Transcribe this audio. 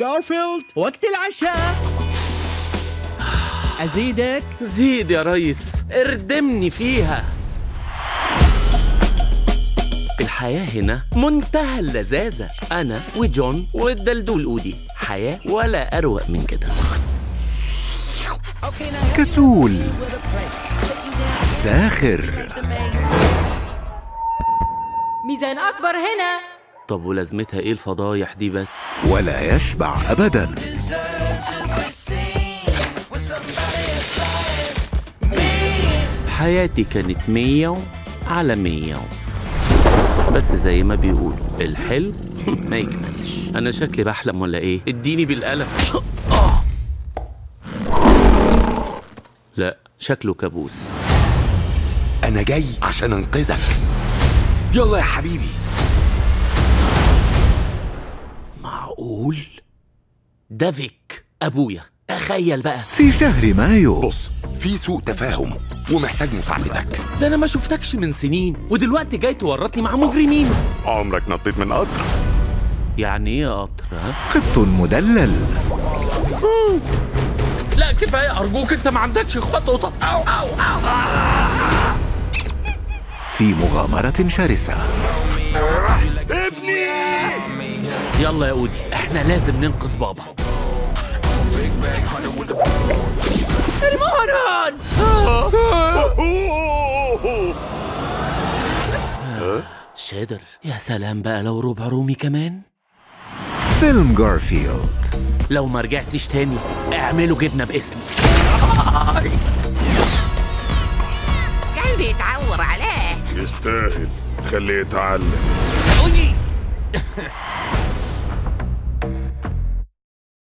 جارفيلد وقت العشاء. أزيدك. زيد يا ريس اردمني فيها. الحياة هنا منتهى اللذاذة. أنا وجون والدلدول أودي. حياة ولا أروق من كده. كسول. ساخر. ميزان أكبر هنا. طب ولازمتها إيه الفضايح دي بس؟ ولا يشبع أبدا. حياتي كانت مية على مية. بس زي ما بيقولوا الحلو ما يكملش. أنا شكلي بحلم ولا إيه؟ إديني بالقلم. لا شكله كابوس. أنا جاي عشان أنقذك. يلا يا حبيبي. معقول؟ ده فيك أبويا. تخيل بقى. في شهر مايو. بص في سوء تفاهم ومحتاج مساعدتك. ده أنا ما شفتكش من سنين ودلوقتي جاي تورطني مع مجرمين. عمرك نطيت من قطر. يعني إيه قطر ها؟ قط مدلل. لا كفاية أرجوك؟ أنت ما عندكش إخوات قطط أو أو أو. في مغامرة شرسة. يلا يا أودي. إحنا لازم ننقذ بابا. المهران! شادر يا سلام بقى لو ربع رومي كمان. فيلم جارفيلد. لو ما رجعتش تاني اعملوا جبنة باسمي. قلبي يتعور عليه. يستاهل. خليه يتعلم.